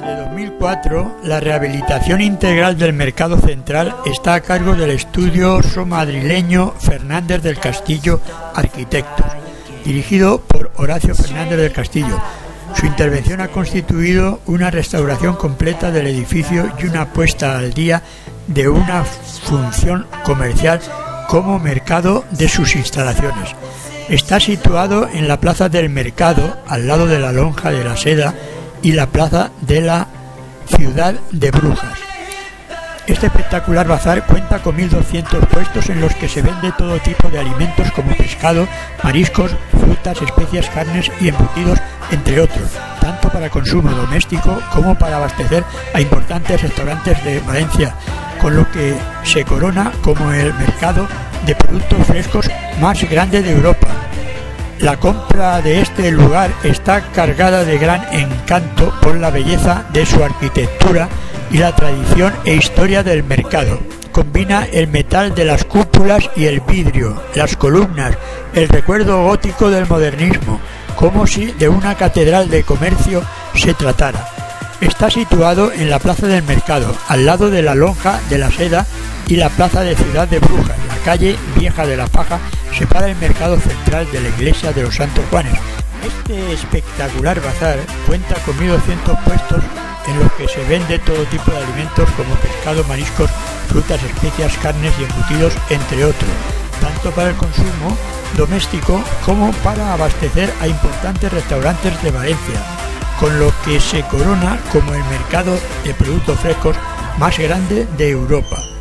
2004, la rehabilitación integral del mercado central está a cargo del estudioso madrileño Fernández del Castillo Arquitectos, dirigido por Horacio Fernández del Castillo. Su intervención ha constituido una restauración completa del edificio y una puesta al día de una función comercial como mercado de sus instalaciones. Está situado en la Plaza del Mercado, al lado de la Lonja de la Seda y la Plaza de la Ciudad de Brujas. Este espectacular bazar cuenta con 1.200 puestos en los que se vende todo tipo de alimentos como pescado, mariscos, frutas, especias, carnes y embutidos, entre otros, tanto para consumo doméstico como para abastecer a importantes restaurantes de Valencia, con lo que se corona como el mercado de productos frescos más grande de Europa. La compra de este lugar está cargada de gran encanto por la belleza de su arquitectura y la tradición e historia del mercado. Combina el metal de las cúpulas y el vidrio, las columnas, el recuerdo gótico del modernismo, como si de una catedral de comercio se tratara. Está situado en la Plaza del Mercado, al lado de la Lonja de la Seda y la Plaza de Ciudad de Brujas. Calle Vieja de la Paja separa el mercado central de la Iglesia de los Santos Juanes. Este espectacular bazar cuenta con 1.200 puestos en los que se vende todo tipo de alimentos como pescado, mariscos, frutas, especias, carnes y embutidos, entre otros, tanto para el consumo doméstico como para abastecer a importantes restaurantes de Valencia, con lo que se corona como el mercado de productos frescos más grande de Europa.